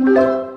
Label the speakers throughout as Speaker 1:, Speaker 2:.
Speaker 1: Música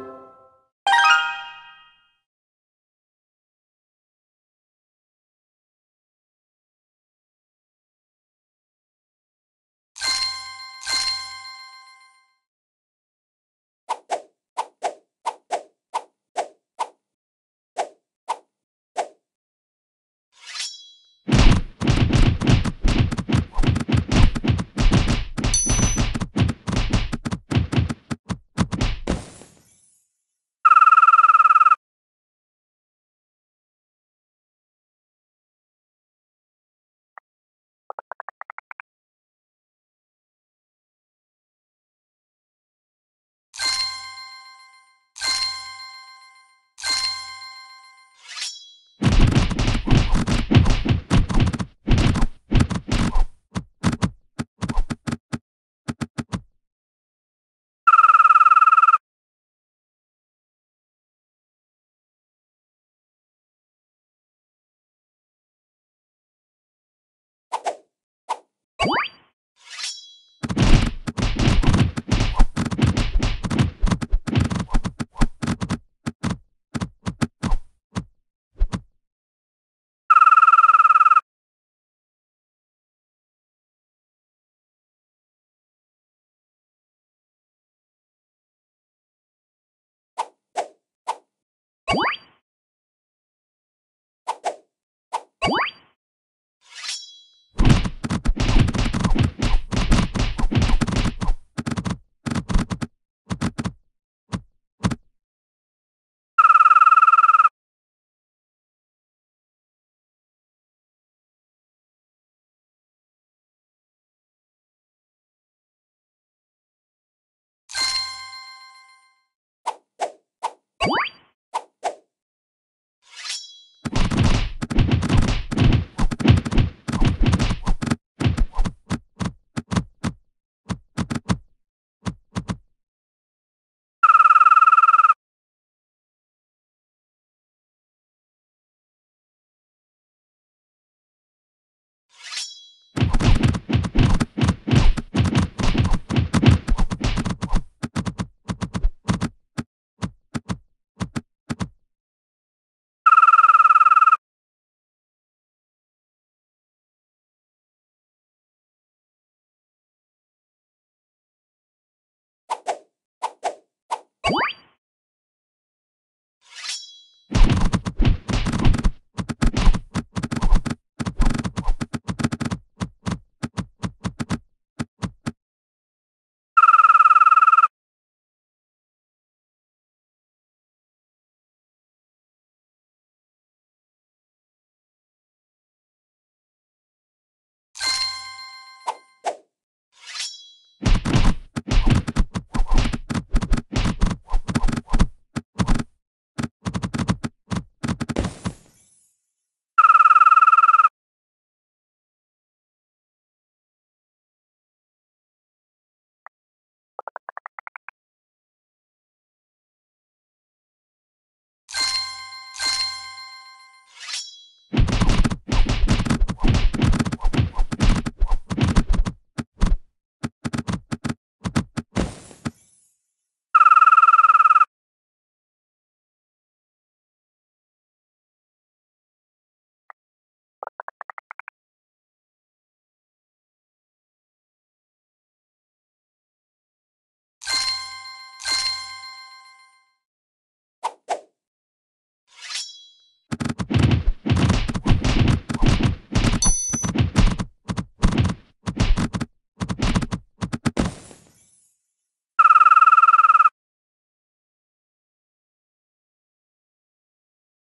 Speaker 1: What?